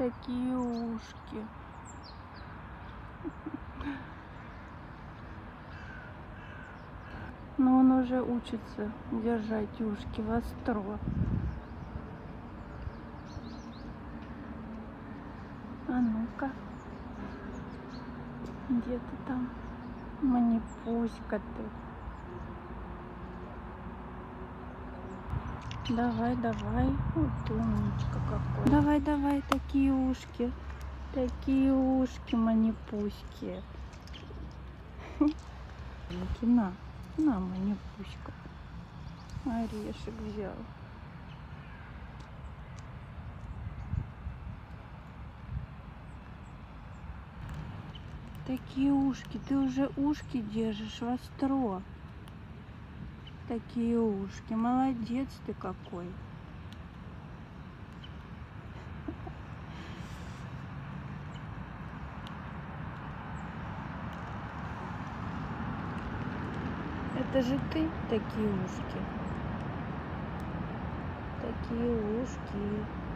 такие ушки. Но он уже учится держать ушки востро. А ну-ка. Где ты там? Манипуська ты. Давай, давай. Вот умничка какой. Давай, давай, такие ушки. Такие ушки, манипуськи. На, на, манипуська. Орешек взял. Такие ушки, ты уже ушки держишь востро. Такие ушки, молодец ты какой. Это же ты такие ушки. Такие ушки.